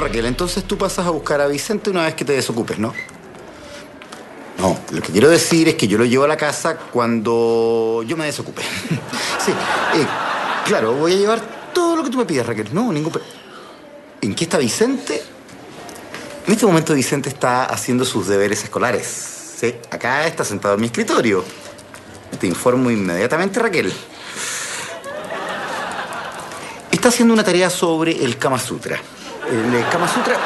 Raquel, entonces tú pasas a buscar a Vicente una vez que te desocupes, ¿no? No, lo que quiero decir es que yo lo llevo a la casa cuando yo me desocupe. sí, eh, claro, voy a llevar todo lo que tú me pidas, Raquel. No, ningún... ¿En qué está Vicente? En este momento Vicente está haciendo sus deberes escolares. Sí, acá está sentado en mi escritorio. Te informo inmediatamente, Raquel. Está haciendo una tarea sobre el Kama Sutra. El eh, Kama Sutra...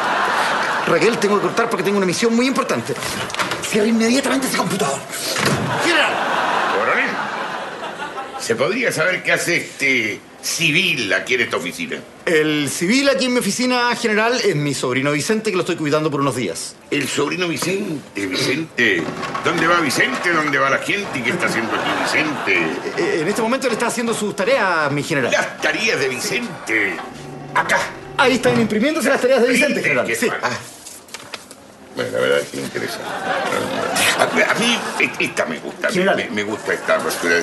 Raquel, tengo que cortar porque tengo una misión muy importante. Cierra inmediatamente ese computador. ¡Cierra! Coronel, ¿se podría saber qué hace este civil aquí en esta oficina? El civil aquí en mi oficina general es mi sobrino Vicente, que lo estoy cuidando por unos días. El sobrino Vicente, Vicente. ¿Dónde va Vicente? ¿Dónde va la gente? ¿Y qué está haciendo aquí Vicente? Eh, En este momento le está haciendo sus tareas, mi general. Las tareas de Vicente. Acá. Ahí están imprimiéndose las tareas de Vicente, general. Sí. Bueno, la verdad es que interesante. A, a mí e- esta me gusta. mí. Me, me gusta esta postura.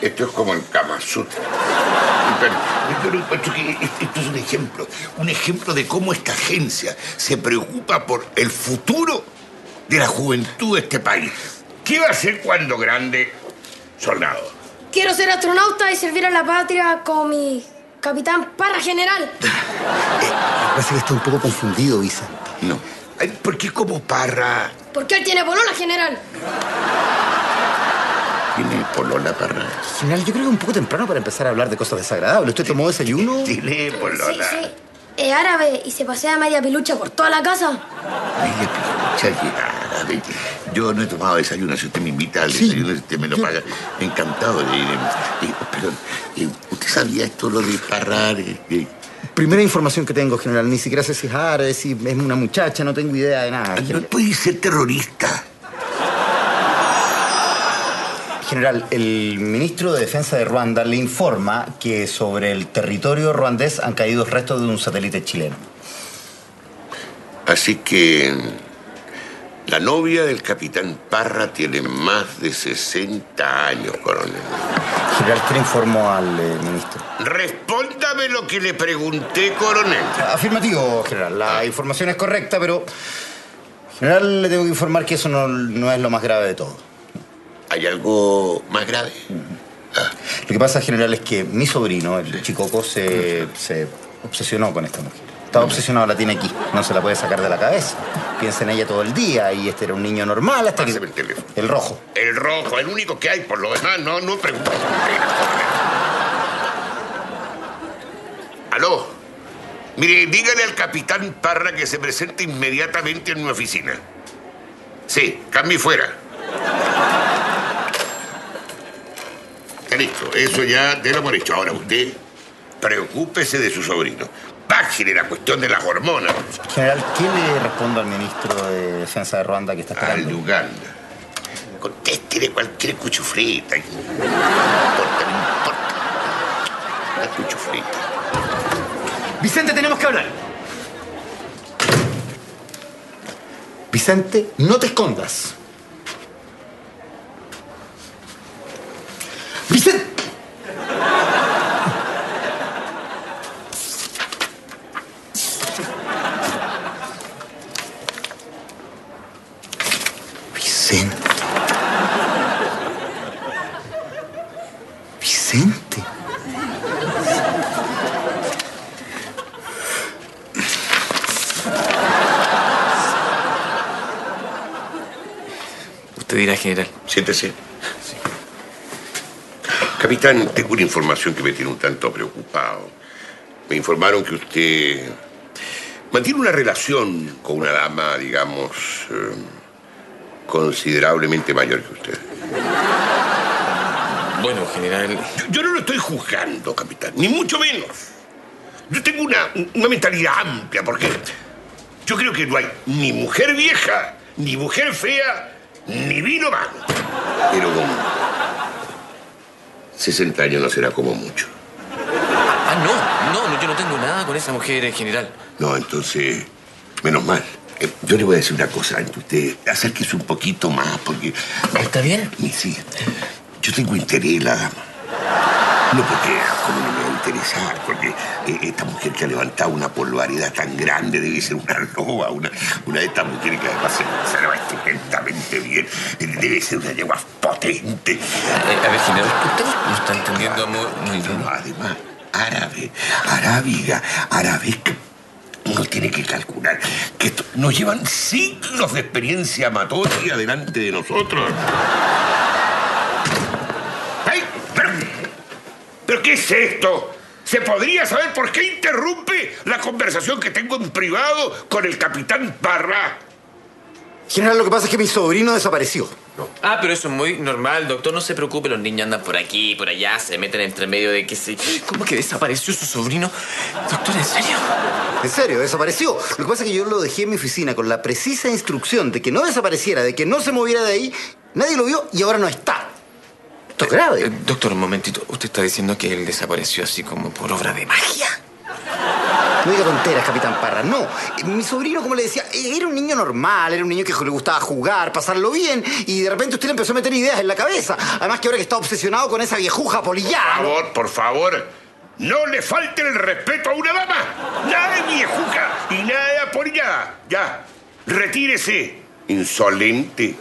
Esto es como el Kama Sutra. Pero, que esto es un ejemplo. Un ejemplo de cómo esta agencia se preocupa por el futuro de la juventud de este país. ¿Qué va a hacer cuando grande soldado? Quiero ser astronauta y servir a la patria como mi capitán Parra General. Parece que está un poco confundido, Vicente. No. Ay, ¿Por qué como Parra Porque él tiene polola, general. tiene polola Parra? General, yo creo que es un poco temprano para empezar a hablar de cosas desagradables. ¿Usted tomó desayuno? Tiene Sí, polola. sí. Es árabe y se pasea media pilucha por toda la casa. Media pilucha Yo no he tomado desayuno. Si usted me invita al Sí. desayuno, usted me lo Yo- paga. Encantado de ir. Eh, perdón, eh, ¿usted sabía esto, lo de Parra? Eh, Primera información que tengo, general. Ni siquiera sé si es árabe, si es una muchacha, no tengo idea de nada. no General, puede ser terrorista. General, el ministro de Defensa de Ruanda le informa que sobre el territorio ruandés han caído restos de un satélite chileno. Así que la novia del capitán Parra tiene más de 60 años, coronel. General, ¿qué le informó al eh, ministro? Respóndame lo que le pregunté, coronel. Afirmativo, general. La información es correcta, pero... General, le tengo que informar que eso no, no es lo más grave de todo. ¿Hay algo más grave? Lo que pasa, general, es que mi sobrino, el Chicoco, se, se obsesionó con esta mujer. Está obsesionado, la tiene aquí. No se la puede sacar de la cabeza. Piensa en ella todo el día y este era un niño normal hasta que... Pásame el teléfono. El rojo. El rojo, el único que hay, por lo demás, no, no pregunto. Aló. Mire, dígale al capitán Parra que se presente inmediatamente en mi oficina. Sí, cambie fuera. Listo, eso ya délo por hecho. Ahora usted, preocúpese de su sobrino. La cuestión de las hormonas. General, ¿qué le respondo al ministro de Defensa de Ruanda que está Al de esperando? Uganda. Contéstele cualquier cuchufrita. No importa, no importa. La cuchufrita. Vicente, tenemos que hablar. Vicente, no te escondas. Vicente. Vicente. Vicente. Usted dirá, general. Siéntese. Capitán, tengo una información que me tiene un tanto preocupado. Me informaron que usted mantiene una relación con una dama, digamos, eh, considerablemente mayor que usted. Bueno, general. Yo, yo no lo estoy juzgando, capitán, ni mucho menos. Yo tengo una, una mentalidad amplia, porque yo creo que no hay ni mujer vieja, ni mujer fea, ni vino malo. Pero con 60 años no será como mucho. Ah, no, no, yo no tengo nada con esa mujer, eh, general. No, entonces, menos mal. Eh, Yo le voy a decir una cosa, usted acérquese un poquito más, porque... ¿Está bien? Sí, yo tengo interés en la dama. No porque como no me da interesar, porque eh, esta mujer que ha levantado una polvaridad tan grande debe ser una loba, una, una de estas mujeres que además se observa estupendamente bien. Debe ser una yegua potente. Eh, a ver, Ginebra, usted no está entendiendo muy, muy bien. no, además, árabe, arábiga, arabeca. Uno tiene que calcular que esto- nos llevan siglos de experiencia amatoria delante de nosotros. ¡Ay! ¿Pero, ¿Pero qué es esto? ¿Se podría saber por qué interrumpe la conversación que tengo en privado con el capitán Parra? General, lo que pasa es que mi sobrino desapareció. Ah, pero eso es muy normal, doctor. No se preocupe, los niños andan por aquí, por allá, se meten entre medio de que se... ¿Cómo que desapareció su sobrino? Doctor, ¿en serio? En serio, desapareció. Lo que pasa es que yo lo dejé en mi oficina con la precisa instrucción de que no desapareciera, de que no se moviera de ahí. Nadie lo vio y ahora no está. Esto es grave. Eh, doctor, un momentito. ¿Usted está diciendo que él desapareció así como por obra de magia? No diga tonteras, capitán Parra. No. Mi sobrino, como le decía, era un niño normal, era un niño que le gustaba jugar, pasarlo bien, y de repente usted le empezó a meter ideas en la cabeza. Además que ahora que está obsesionado con esa viejuja Por polillana. favor, por favor, no le falten el respeto a una dama. Nada de viejuca y nada de apolillada. Ya, retírese, insolente.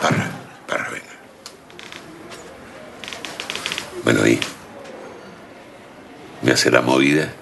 Parra, parra, venga. Bueno, ahí. ¿Me hace la movida?